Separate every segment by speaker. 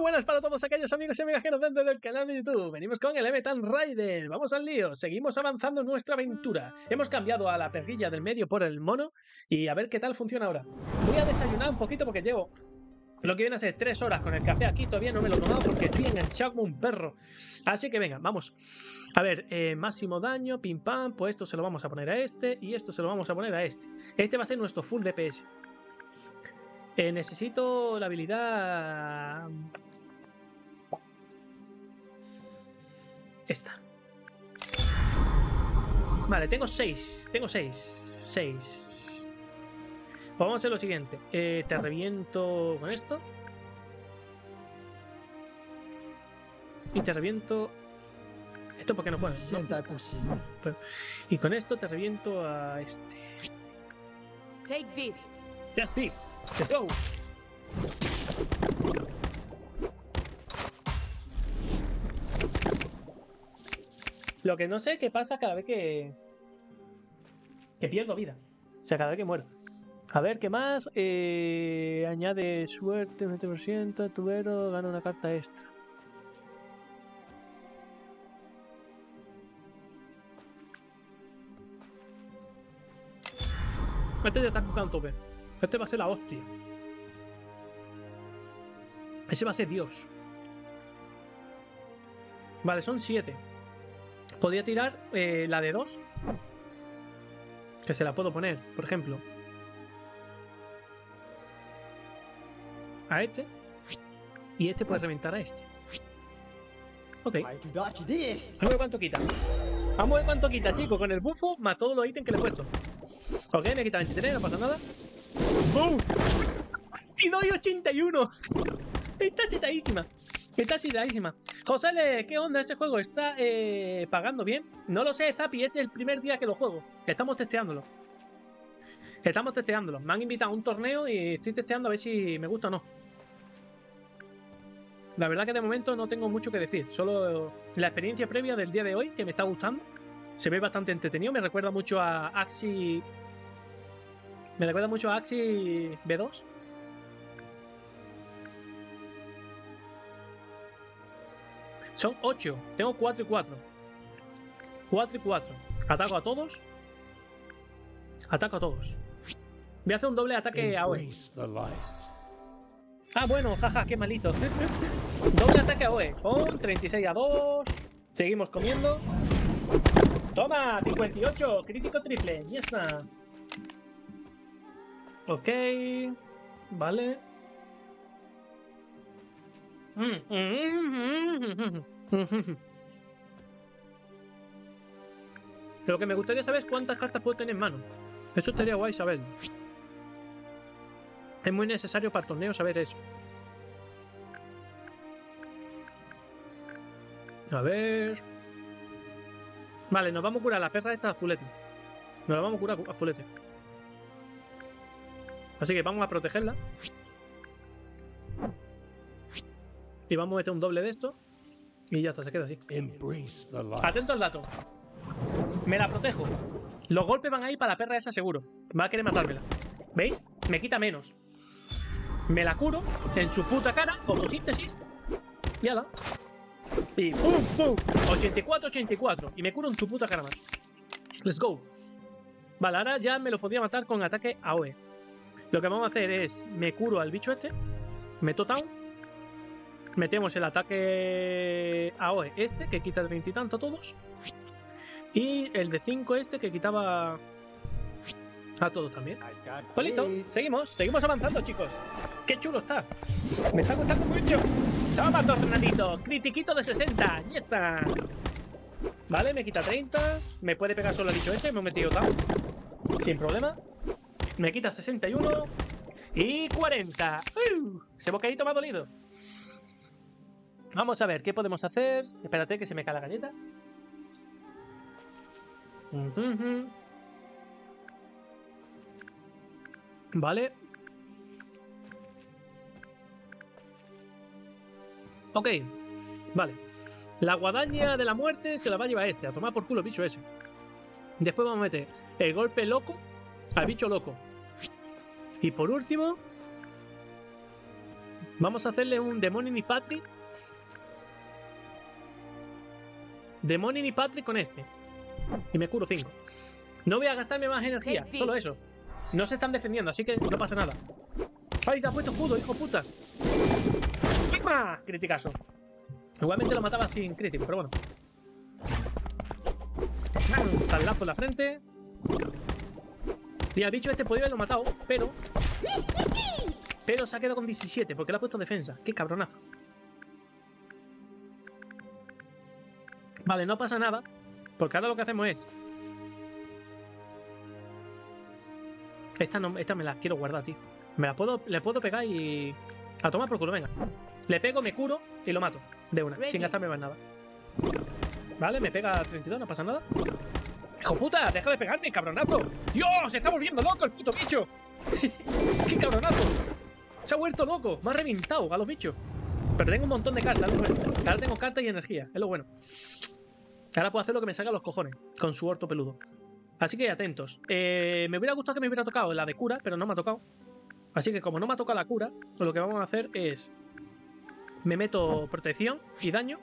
Speaker 1: Buenas para todos aquellos amigos y amigas que nos ven desde el canal de YouTube. Venimos con el Emetan Rider. Vamos al lío. Seguimos avanzando en nuestra aventura. Hemos cambiado a la perrilla del medio por el mono y a ver qué tal funciona ahora. Voy a desayunar un poquito porque llevo lo que viene a ser tres horas con el café aquí. Todavía no me lo he tomado porque estoy enganchado como un perro. Así que venga, vamos. A ver, eh, máximo daño, pim pam. Pues esto se lo vamos a poner a este y esto se lo vamos a poner a este. Este va a ser nuestro full DPS. Eh, necesito la habilidad... Esta. Vale, tengo seis Tengo 6. 6. Pues vamos a hacer lo siguiente. Eh, te reviento con esto. Y te reviento... Esto porque no puedes. No,
Speaker 2: no.
Speaker 1: Y con esto te reviento a este.
Speaker 3: Take this.
Speaker 1: Just be. Let's go. Lo que no sé qué pasa cada vez que. que pierdo vida. O sea, cada vez que muero. A ver, ¿qué más? Eh, añade suerte un 20%, tubero, gana una carta extra. Este ya está con tope. Este va a ser la hostia. Ese va a ser Dios. Vale, son 7. Podría tirar eh, la de 2. Que se la puedo poner, por ejemplo. A este. Y este puede reventar a este. Ok. Vamos a ver cuánto quita. Vamos a ver cuánto quita, chicos, con el bufo más todos los ítems que le he puesto. Ok, me quita 23, no pasa nada. ¡Boom! 22 y 81. Está chetadísima. Está chetadísima. José, ¿qué onda ese juego? ¿Está eh, pagando bien? No lo sé, Zapi, es el primer día que lo juego. Estamos testeándolo. Estamos testeándolo. Me han invitado a un torneo y estoy testeando a ver si me gusta o no. La verdad que de momento no tengo mucho que decir. Solo la experiencia previa del día de hoy, que me está gustando. Se ve bastante entretenido. Me recuerda mucho a Axi. Me recuerda mucho a Axi B2. Son 8. Tengo 4 y 4. 4 y 4. Ataco a todos. Ataco a todos. Voy a hacer un doble ataque.
Speaker 4: Embrace the light.
Speaker 1: Ah, bueno, jaja, qué malito. Doble ataque a OE. Con 36 a 2. Seguimos comiendo. Toma, 58. Crítico triple. Ya está. Ok. Vale. Lo que me gustaría saber es cuántas cartas puedo tener en mano. Eso estaría guay saber. Es muy necesario para el torneo saber eso. A ver. Vale, nos vamos a curar la perra esta a fulete. Nos la vamos a curar a fulete. Así que vamos a protegerla. Y vamos a meter un doble de esto. Y ya está, se queda así. Atento al dato. Me la protejo. Los golpes van ahí para la perra esa seguro. Va a querer matármela. ¿Veis? Me quita menos. Me la curo en su puta cara. Fotosíntesis. Y ala. Y pum, pum. 84, 84. Y me curo en tu puta cara más. Let's go. Vale, ahora ya me lo podría matar con ataque AOE. Lo que vamos a hacer es, me curo al bicho este. Meto down. Metemos el ataque AOE este, que quita de 20 y tanto a todos. Y el de 5 este, que quitaba a todos también. Pues listo, seguimos, seguimos avanzando, chicos. Qué chulo está. Me está gustando mucho. Toma, tornadito. Critiquito de 60. Ya está. Vale, me quita 30. Me puede pegar solo el bicho ese. Me he metido down. Sin problema. Me quita 61. Y 40. ¡Uh! Ese bocadito me ha dolido. Vamos a ver, ¿qué podemos hacer? Espérate que se me cae la galleta. Vale. Ok, vale. La guadaña de la muerte se la va a llevar este, a tomar por culo el bicho ese. Después vamos a meter el golpe loco al bicho loco. Y por último, Vamos a hacerle un Demon y Patri. Demon y Patri con este. Y me curo 5. No voy a gastarme más energía, solo eso. No se están defendiendo, así que no pasa nada. ¡Ay, te has puesto escudo, hijo puta! ¡Toma! Criticazo. Igualmente lo mataba sin crítico, pero bueno. Tablazo en la frente. Y al bicho este podría haberlo matado, pero... Pero se ha quedado con 17, porque le ha puesto defensa. ¡Qué cabronazo! Vale, no pasa nada, porque ahora lo que hacemos es... Esta, no, esta me la quiero guardar, tío. Me la puedo, le puedo pegar y... A tomar por culo, venga. Le pego, me curo y lo mato. De una, sin gastarme más nada. Vale, me pega 32, no pasa nada. ¡Hijo puta! ¡Deja de pegarme, cabronazo! ¡Dios! ¡Se está volviendo loco el puto bicho! ¡Qué cabronazo! Se ha vuelto loco. Me ha reventado a los bichos. Pero tengo un montón de cartas. Ahora tengo cartas y energía. Es lo bueno. Ahora puedo hacer lo que me salga los cojones. Con su orto peludo. Así que atentos. Eh, me hubiera gustado que me hubiera tocado la de cura, pero no me ha tocado. Así que como no me ha tocado la cura, lo que vamos a hacer es... Me meto protección y daño.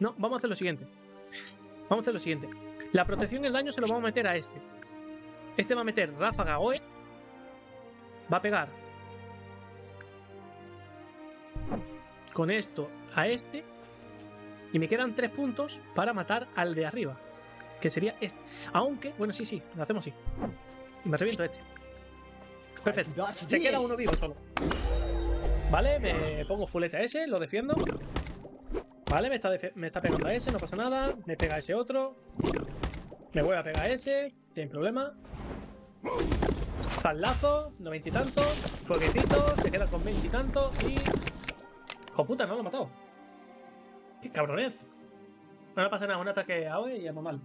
Speaker 1: No, vamos a hacer lo siguiente. Vamos a hacer lo siguiente. La protección y el daño se lo vamos a meter a este. Este va a meter ráfaga OE. Va a pegar con esto a este. Y me quedan tres puntos para matar al de arriba. Que sería este. Aunque, bueno, sí, sí, lo hacemos así. Y me reviento este. Perfecto. Se queda uno vivo solo. Vale, me pongo fuleta a ese, lo defiendo. Vale, me está, me está pegando a ese, no pasa nada. Me pega a ese otro. Me voy a pegar a ese, sin problema. Zalazo, noventa y tantos. Fueguecito, se queda con veinte y tantos. Y. ¡Hijo puta, no lo he matado! ¡Qué cabronez! No, pasa nada, un ataque a hoy y ya mal.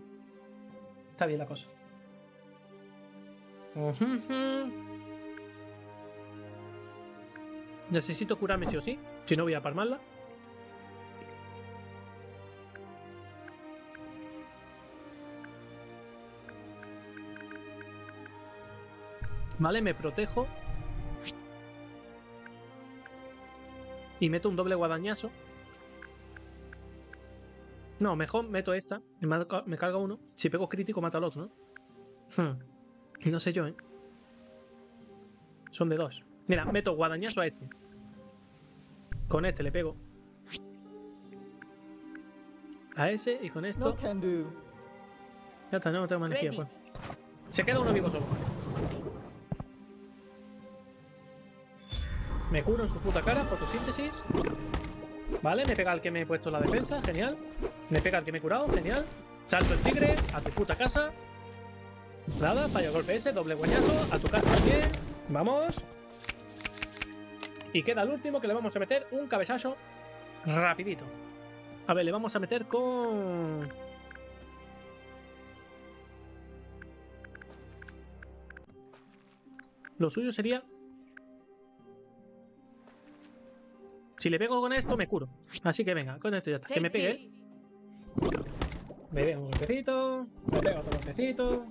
Speaker 1: Está bien la cosa. Necesito curarme sí o sí. Si no voy a parmarla. Vale, me protejo. Y meto un doble guadañazo. No, mejor meto esta. Me carga uno. Si pego crítico, mata al otro, ¿no? Hmm. No sé yo, ¿eh? Son de dos. Mira, meto guadañazo a este. Con este le pego. A ese y con esto. Ya está, no tengo más energía, pues. Se queda uno vivo solo. Me curo en su puta cara, fotosíntesis. Vale, me pega el que me he puesto la defensa, genial. Me pega el que me he curado, genial. Salto el tigre, a tu puta casa. Nada, falla golpe ese, doble guañazo, a tu casa también. Vamos. Y queda el último que le vamos a meter un cabezazo rapidito. A ver, le vamos a meter con... Lo suyo sería Si le pego con esto, me curo. Así que venga, con esto ya está. Que me pegue. Me pego un golpecito. Me pego otro golpecito.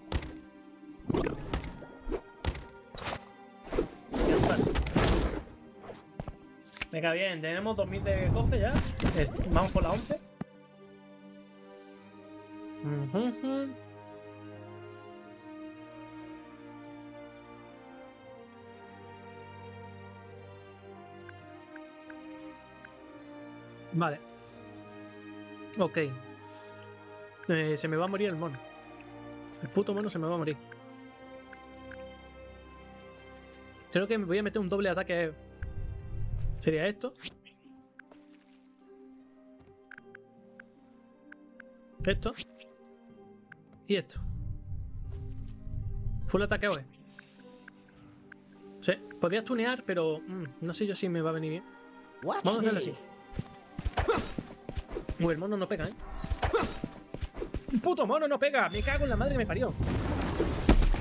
Speaker 1: Venga, bien, tenemos 2000 de cofre ya. Vamos por la 11. Vale. Ok. Eh, se me va a morir el mono. El puto mono se me va a morir. Creo que me voy a meter un doble ataque. Sería esto. Esto. Y esto. Full ataque hoy. Sí, podría tunear, pero mm, no sé yo si me va a venir bien. Vamos a hacerlo así. Uy, el mono no pega, ¿eh? ¡Un puto mono no pega! ¡Me cago en la madre que me parió!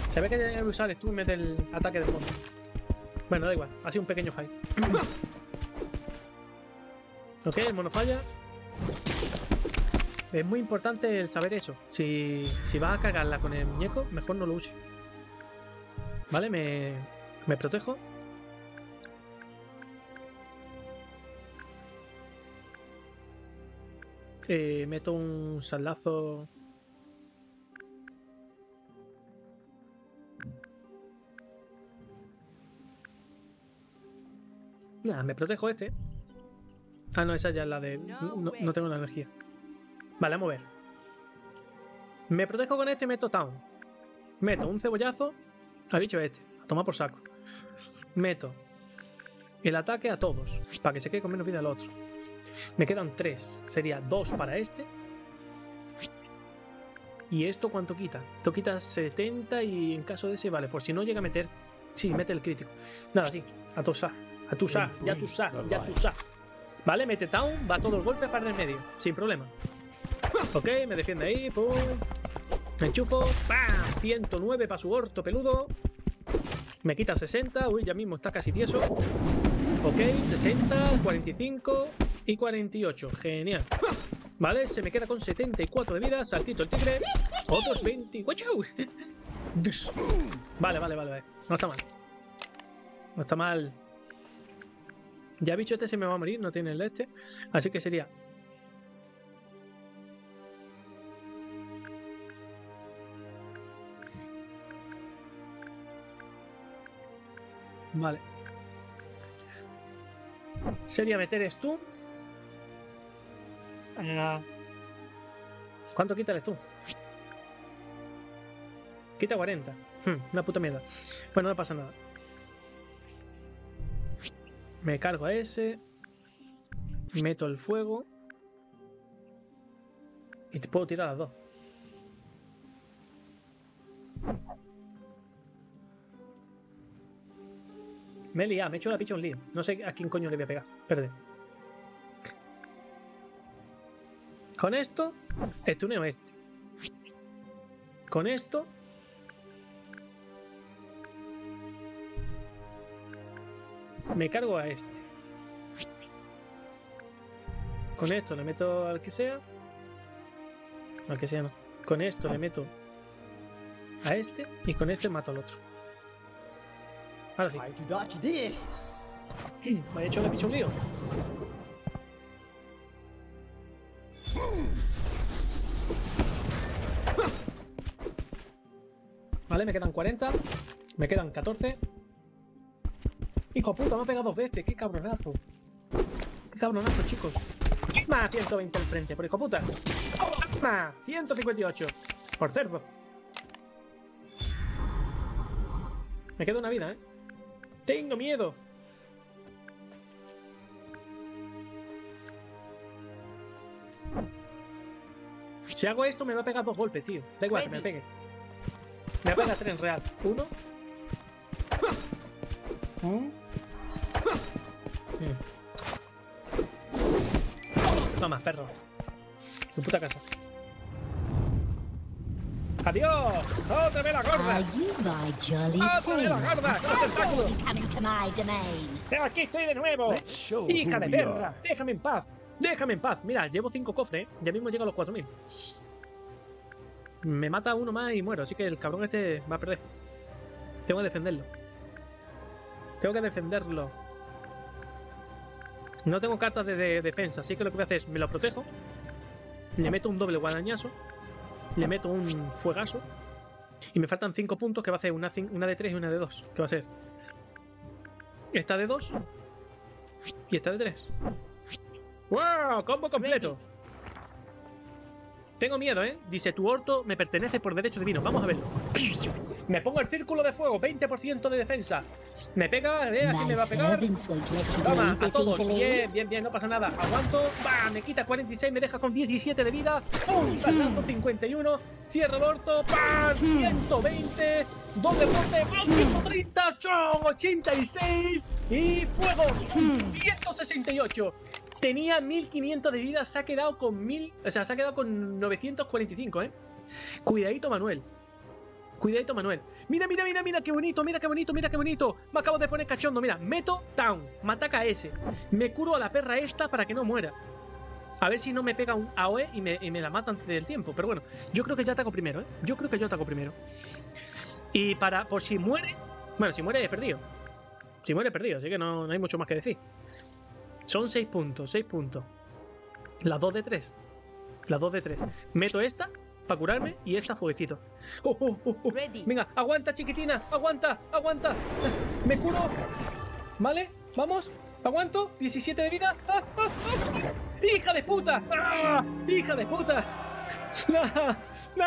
Speaker 1: Se ve que que usar el stun del ataque del mono. Bueno, da igual. Ha sido un pequeño fallo. ok, el mono falla. Es muy importante el saber eso. Si, si vas a cagarla con el muñeco, mejor no lo uses. Vale, me, me protejo. Eh, meto un salazo. Nada, me protejo este. Ah, no, esa ya es la de. No, no tengo la energía. Vale, vamos a ver. Me protejo con este y meto Town. Meto un cebollazo al bicho este. A tomar por saco. Meto el ataque a todos. Para que se quede con menos vida el otro. Me quedan tres. Sería dos para este. ¿Y esto cuánto quita? Esto quita 70 y en caso de ese, vale, por si no llega a meter... Sí, mete el crítico. Nada, sí. A tosar. A tusar. Ya tusar. Ya tusar. Vale, mete Town. Va todo el golpe para el medio. Sin problema. Ok, me defiende ahí. Pum. Me enchufo. ¡Pam! 109 para su orto peludo. Me quita 60. Uy, ya mismo está casi tieso. Ok, 60, 45 y 48. Genial. Vale, se me queda con 74 de vida. Saltito el tigre. Otros 20. Vale, vale, vale, vale. No está mal. No está mal. Ya bicho este se me va a morir, no tiene el de este. Así que sería Vale. Sería meter esto. ¿Cuánto quita el tú? Quita 40. Hmm, una puta mierda. Bueno, no pasa nada. Me cargo a ese. Meto el fuego. Y te puedo tirar a las dos. Me he liado, me he hecho la picha un lío. No sé a quién coño le voy a pegar. Perdón. Con esto, estuneo este. Con esto. Me cargo a este. Con esto le meto al que sea. Al que sea no. Con esto le meto a este y con este mato al otro. Ahora sí. Me ha hecho la picha un lío. Vale, me quedan 40. Me quedan 14. Hijo puta, me ha pegado dos veces. Qué cabronazo. Qué cabronazo, chicos. Más 120 al frente, por hijo puta. Más 158. Por cerdo. Me queda una vida, ¿eh? Tengo miedo. Si hago esto me va a pegar dos golpes, tío. Da igual que me pegue. Me va a pegar tres en real. Uno. Toma, perro. Tu puta casa. ¡Adiós! ¡Otra vez la gorda! ¡Otra vez la gorda! ¡Aquí estoy de nuevo! ¡Hija de perra! ¡Déjame en paz! ¡Déjame en paz! Mira, llevo cinco cofres. Ya mismo llego a los 4000. Me mata uno más y muero, así que el cabrón este va a perder. Tengo que defenderlo. Tengo que defenderlo. No tengo cartas de, defensa, así que lo que voy a hacer es me lo protejo. Le meto un doble guadañazo le meto un fuegazo y me faltan 5 puntos que va a ser una, una de 3 y una de 2. ¿Qué va a ser? Esta de 2 y esta de 3. ¡Wow! Combo completo. Tengo miedo, ¿eh? Dice, tu orto me pertenece por derecho divino. Vamos a verlo. Me pongo el círculo de fuego, 20% de defensa. Me pega, ¿eh? Aquí me va a pegar. Toma, a todos. Bien, bien, bien, no pasa nada. Aguanto. Va, me quita 46, me deja con 17 de vida. ¡Pum! Saltazo 51. Cierro el orto. ¡Pam! 120. Dos de bote. 130. ¡Chon! 86. Y fuego. 168. Tenía 1500 de vida, se ha quedado con 1000. O sea, se ha quedado con 945, ¿eh? Cuidadito, Manuel. Cuidadito, Manuel. Mira, mira, mira, mira, qué bonito, mira, qué bonito, mira, qué bonito. Me acabo de poner cachondo, mira. Meto down, me ataca ese. Me curo a la perra esta para que no muera. A ver si no me pega un AOE y me, la mata antes del tiempo. Pero bueno, yo creo que yo ataco primero, ¿eh? Yo creo que yo ataco primero. Y para, por si muere... Bueno, si muere he perdido. Si muere he perdido, así que no hay mucho más que decir. Son 6 puntos, 6 puntos. Las 2 de 3. Las 2 de 3. Meto esta para curarme y esta fueguecito. Oh, oh, oh, oh. Venga, aguanta, chiquitina. Aguanta, aguanta. Me curo. ¿Vale? Vamos. Aguanto. 17 de vida. ¡Ah, ah, ah! ¡Hija de puta! ¡Ah! ¡Hija de puta! ¡No! ¡No!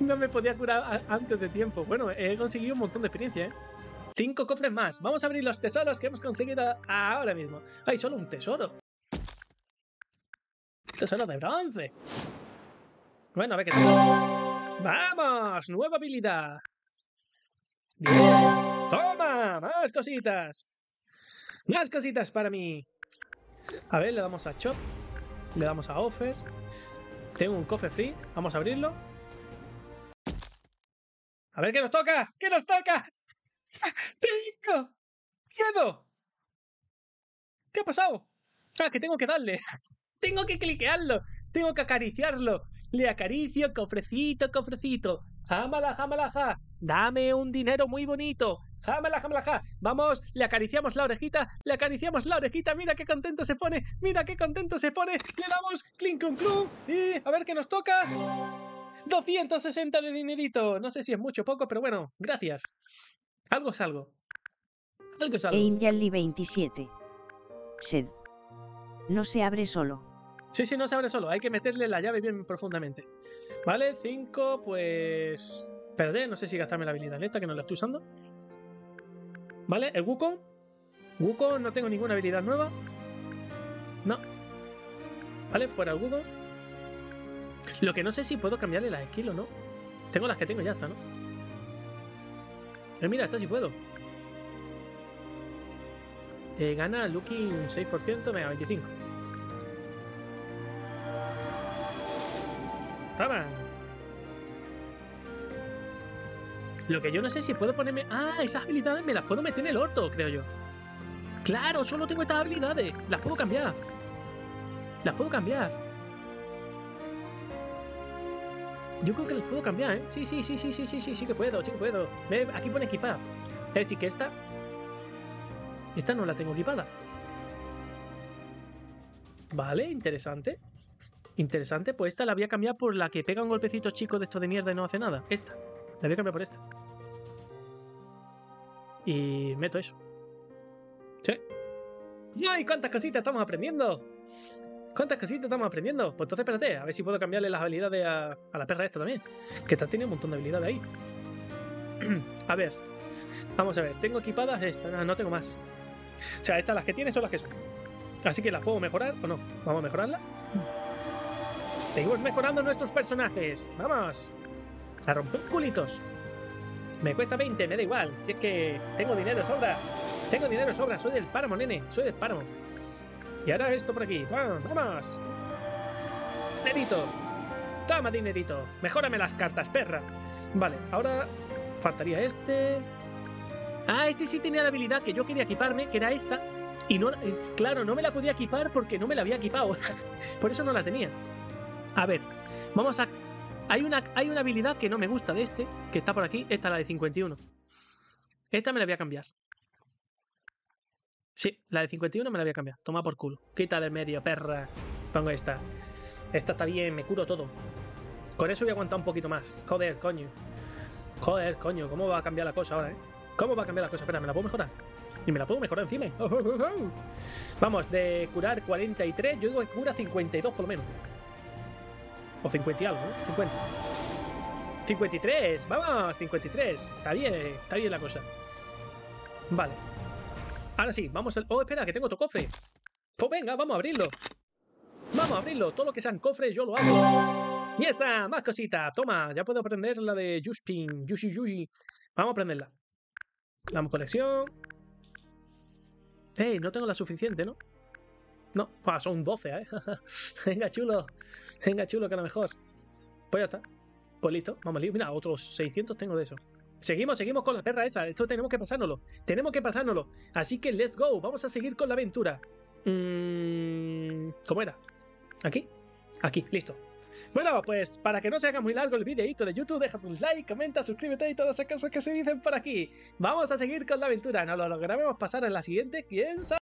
Speaker 1: No me podía curar antes de tiempo. Bueno, he conseguido un montón de experiencia, ¿eh? Cinco cofres más. Vamos a abrir los tesoros que hemos conseguido ahora mismo. ¡Hay solo un tesoro! Tesoro de bronce. Bueno, a ver qué tal. ¡Vamos! ¡Nueva habilidad! Bien. ¡Toma! ¡Más cositas! ¡Más cositas para mí! A ver, le damos a Chop. Le damos a Offer. Tengo un cofre free. Vamos a abrirlo. A ver qué nos toca. ¿Qué nos toca? ¡Tengo! ¡Miedo! ¿Qué ha pasado? Ah, que tengo que darle. Tengo que cliquearlo. Tengo que acariciarlo. Le acaricio, cofrecito, cofrecito. Jámala, jámala, ja. Dame un dinero muy bonito. Jámala, jámala, ja. Vamos, le acariciamos la orejita. Le acariciamos la orejita. Mira qué contento se pone. Mira qué contento se pone. Le damos clink, clum, clum. Y a ver qué nos toca. 260 de dinerito. No sé si es mucho o poco, pero bueno, gracias. Algo es algo. Algo es algo.
Speaker 2: Angel 27. Sed. No se abre solo.
Speaker 1: Sí, sí, no se abre solo. Hay que meterle la llave bien profundamente. Vale, 5, pues... Espérate, no sé si gastarme la habilidad en esta, que no la estoy usando. Vale, el Wukong. Wukong, no tengo ninguna habilidad nueva. No. Vale, fuera el Wukong. Lo que no sé si puedo cambiarle las skills o no. Tengo las que tengo y ya está, ¿no? Eh, mira, esta sí puedo. Eh, gana Looking un 6%, mega 25. Toma. Lo que yo no sé si puedo ponerme. Ah, esas habilidades me las puedo meter en el orto, creo yo. Claro, solo tengo estas habilidades. Las puedo cambiar. Las puedo cambiar. Yo creo que las puedo cambiar, ¿eh? Sí, sí, sí, sí, sí, sí, sí, sí que puedo, sí que puedo. Aquí pone equipar. Es decir, que esta. Esta no la tengo equipada. Vale, interesante. Interesante, pues esta la voy a cambiar por la que pega un golpecito chico de esto de mierda y no hace nada. Esta. La voy a cambiar por esta. Y meto eso. Sí. ¡Ay, cuántas cositas estamos aprendiendo! ¿Cuántas cositas estamos aprendiendo? Pues entonces espérate, a ver si puedo cambiarle las habilidades a, la perra esta también. Que tiene un montón de habilidades ahí. a ver. Vamos a ver, tengo equipadas estas, no, no tengo más. O sea, estas las que tiene son las que son. Así que las puedo mejorar o no. Vamos a mejorarla. Seguimos mejorando nuestros personajes. Vamos. A romper culitos. Me cuesta 20, me da igual. Si es que tengo dinero sobra. Tengo dinero sobra. Soy del páramo, nene. Soy del páramo. Y ahora esto por aquí. ¡Vamos! ¡Dinerito! ¡Toma, dinerito! Mejórame las cartas, perra. Vale, ahora faltaría este. Ah, este sí tenía la habilidad que yo quería equiparme, que era esta. Y no, eh, claro, no me la podía equipar porque no me la había equipado. por eso no la tenía. A ver, vamos a. Hay una, hay una habilidad que no me gusta de este, que está por aquí. Esta, la de 51. Esta me la voy a cambiar. Sí, la de 51 me la voy a cambiar. Toma por culo. Quita del medio, perra. Pongo esta. Esta está bien, me curo todo. Con eso voy a aguantar un poquito más. Joder, coño. Joder, coño, ¿cómo va a cambiar la cosa ahora, eh? ¿Cómo va a cambiar la cosa? Espera, ¿me la puedo mejorar? Y me la puedo mejorar encima. Vamos, de curar 43, yo digo que cura 52 por lo menos. O 50 y algo, ¿no? 50. 53, vamos, 53. Está bien, está bien la cosa. Vale. Ahora sí, vamos al... Oh, espera, que tengo otro cofre. Pues venga, vamos a abrirlo. Vamos a abrirlo. Todo lo que sean cofres yo lo hago. ¡Y esa! Más cositas. Toma, ya puedo aprender la de Yushpin. Yushi Yushi. Vamos a aprenderla. Damos colección. ¡Ey! No tengo la suficiente, ¿no? No, ah, son 12, ¿eh? Venga, chulo. Venga, chulo, que a lo mejor. Pues ya está. Pues listo, vamos a Mira, otros 600 tengo de eso. Seguimos, seguimos con la perra esa. Esto tenemos que pasárnoslo. Tenemos que pasárnoslo. Así que let's go. Vamos a seguir con la aventura. Mm. ¿Cómo era? ¿Aquí? Aquí, listo. Bueno, pues para que no se haga muy largo el videito de YouTube, déjate un like, comenta, suscríbete y todas esas cosas que se dicen por aquí. Vamos a seguir con la aventura, no lo lograremos pasar en la siguiente, quién sabe.